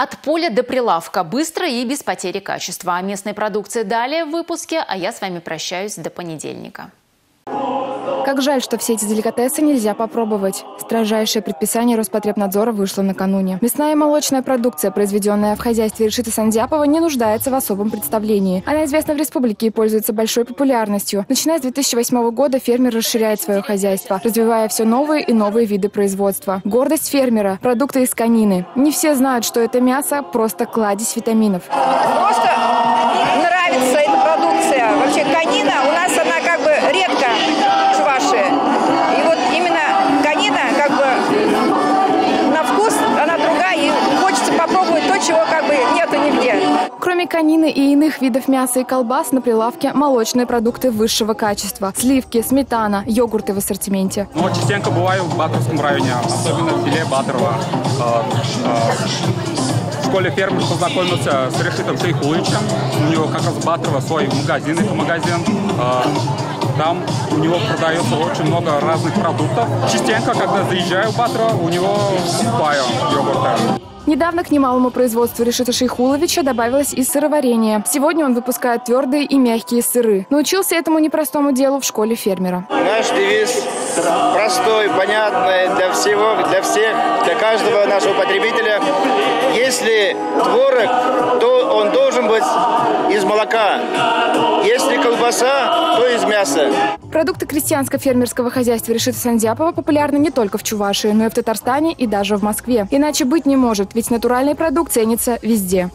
От поля до прилавка. Быстро и без потери качества. О местной продукции далее в выпуске, а я с вами прощаюсь до понедельника. Как жаль, что все эти деликатесы нельзя попробовать. Строжайшее предписание Роспотребнадзора вышло накануне. Мясная и молочная продукция, произведенная в хозяйстве Решита Сандяпова, не нуждается в особом представлении. Она известна в республике и пользуется большой популярностью. Начиная с 2008 года фермер расширяет свое хозяйство, развивая все новые и новые виды производства. Гордость фермера – продукты из конины. Не все знают, что это мясо – просто кладезь витаминов. Просто Кроме конины и иных видов мяса и колбас, на прилавке молочные продукты высшего качества. Сливки, сметана, йогурты в ассортименте. Ну, частенько бываю в Батровском районе, особенно в филе Батрова. Э, В школе фермер познакомился с Решитом Шейхулычем. У него как раз в Батрово свой магазин, магазин. Э, Там у него продается очень много разных продуктов. Частенько, когда заезжаю в Батрово, у него покупаю йогурты. Недавно к немалому производству Решита Шейхуловича добавилось и сыроварение. Сегодня он выпускает твердые и мягкие сыры. Научился этому непростому делу в школе фермера. Наш девиз простой, понятный для всего, для всех, для каждого нашего потребителя. Если творог, то он должен быть из молока. Если колбаса, то из мяса. Продукты крестьянско-фермерского хозяйства Решита Сандяпова популярны не только в Чувашии, но и в Татарстане и даже в Москве. Иначе быть не может, ведь натуральный продукт ценится везде.